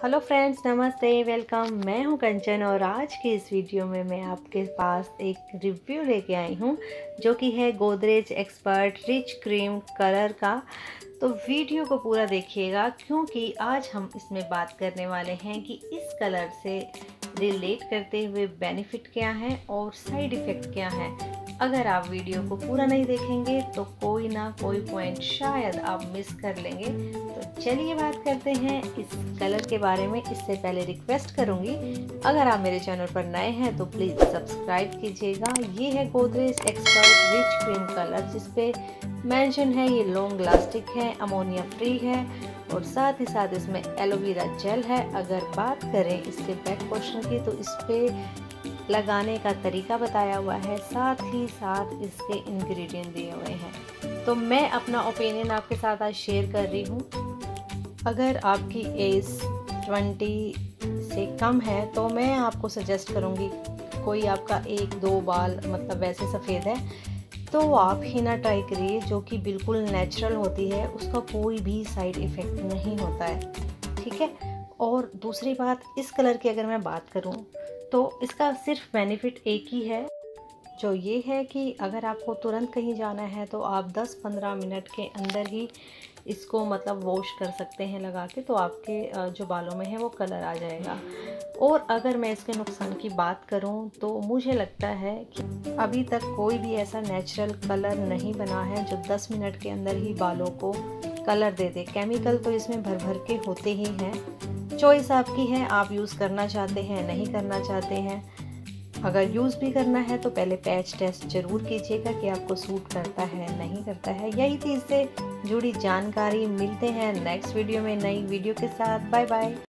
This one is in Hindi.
हेलो फ्रेंड्स, नमस्ते, वेलकम। मैं हूँ कंचन और आज की इस वीडियो में मैं आपके पास एक रिव्यू लेके आई हूँ, जो कि है Godrej expert rich cream colour का। तो वीडियो को पूरा देखिएगा, क्योंकि आज हम इसमें बात करने वाले हैं कि इस कलर से रिलेट करते हुए बेनिफिट क्या है और साइड इफ़ेक्ट क्या है। अगर आप वीडियो को पूरा नहीं देखेंगे तो कोई ना कोई पॉइंट शायद आप मिस कर लेंगे। तो चलिए बात करते हैं इस कलर के बारे में। इससे पहले रिक्वेस्ट करूँगी, अगर आप मेरे चैनल पर नए हैं तो प्लीज़ सब्सक्राइब कीजिएगा। ये है Godrej expert rich cream colour जिसपे मेंशन है, ये लॉन्ग लास्टिक है अमोनिया फ्री है, और साथ ही साथ इसमें एलोवेरा जेल है। अगर बात करें इसके बैक पोर्शन की तो इस पर लगाने का तरीका बताया हुआ है, साथ ही साथ इसके इंग्रेडिएंट दिए हुए हैं। तो मैं अपना ओपिनियन आपके साथ आज शेयर कर रही हूँ। अगर आपकी एज 20 से कम है तो मैं आपको सजेस्ट करूँगी, कोई आपका एक, दो बाल मतलब वैसे सफ़ेद है तो आप ही ना ट्राई करिए, जो कि बिल्कुल नेचुरल होती है, उसका कोई भी साइड इफ़ेक्ट नहीं होता है। ठीक है? और दूसरी बात, इस कलर की अगर मैं बात करूँ तो इसका सिर्फ़ बेनिफिट एक ही है, जो ये है कि अगर आपको तुरंत कहीं जाना है तो आप 10-15 मिनट के अंदर ही इसको मतलब वॉश कर सकते हैं लगा के तो आपके जो बालों में है वो कलर आ जाएगा। और अगर मैं इसके नुकसान की बात करूँ तो मुझे लगता है कि अभी तक कोई भी ऐसा नेचुरल कलर नहीं बना है जो 10 मिनट के अंदर ही बालों को कलर दे दे। केमिकल तो इसमें भर भर के होते ही हैं चॉइस आपकी है, आप यूज़ करना चाहते हैं, नहीं करना चाहते हैं। अगर यूज़ भी करना है तो पहले पैच टेस्ट ज़रूर कीजिएगा कि आपको सूट करता है, नहीं करता है। यही थी इससे जुड़ी जानकारी मिलते हैं नेक्स्ट वीडियो में नई वीडियो के साथ। Bye bye